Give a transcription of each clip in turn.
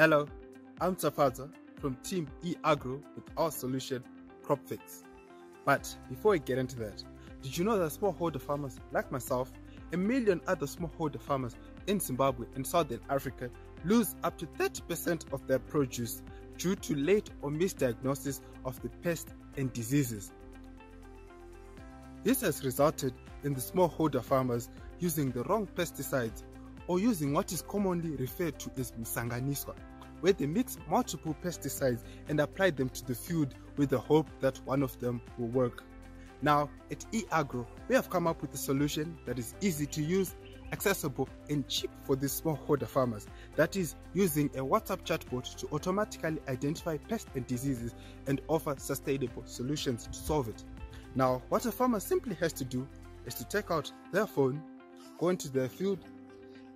Hello, I'm Tafaza from Team eAgro with our solution CropFix. But before we get into that, did you know that smallholder farmers like myself, a million other smallholder farmers in Zimbabwe and Southern Africa lose up to 30% of their produce due to late or misdiagnosis of the pests and diseases. This has resulted in the smallholder farmers using the wrong pesticides or using what is commonly referred to as msanganiswa, where they mix multiple pesticides and apply them to the field with the hope that one of them will work. Now, at eAgro, we have come up with a solution that is easy to use, accessible, and cheap for these smallholder farmers. That is using a WhatsApp chatbot to automatically identify pests and diseases and offer sustainable solutions to solve it. Now, what a farmer simply has to do is to take out their phone, go into their field,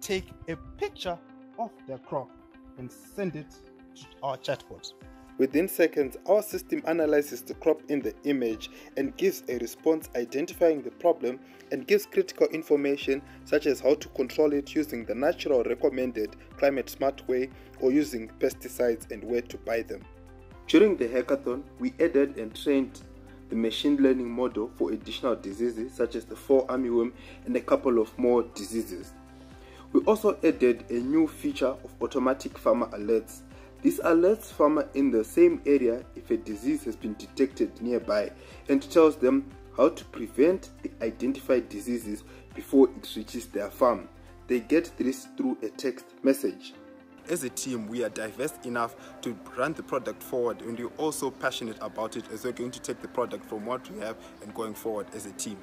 take a picture of their crop, and send it to our chatbot. Within seconds, our system analyzes the crop in the image and gives a response identifying the problem and gives critical information such as how to control it using the natural recommended climate smart way or using pesticides and where to buy them. During the hackathon, we added and trained the machine learning model for additional diseases such as the fall armyworm and a couple of more diseases. We also added a new feature of automatic farmer alerts this alerts farmer in the same area if a disease has been detected nearby and tells them how to prevent the identified diseases before it reaches their farm. They get this through a text message. As a team, we are diverse enough to run the product forward and we're also passionate about it as we're going to take the product from what we have and going forward as a team.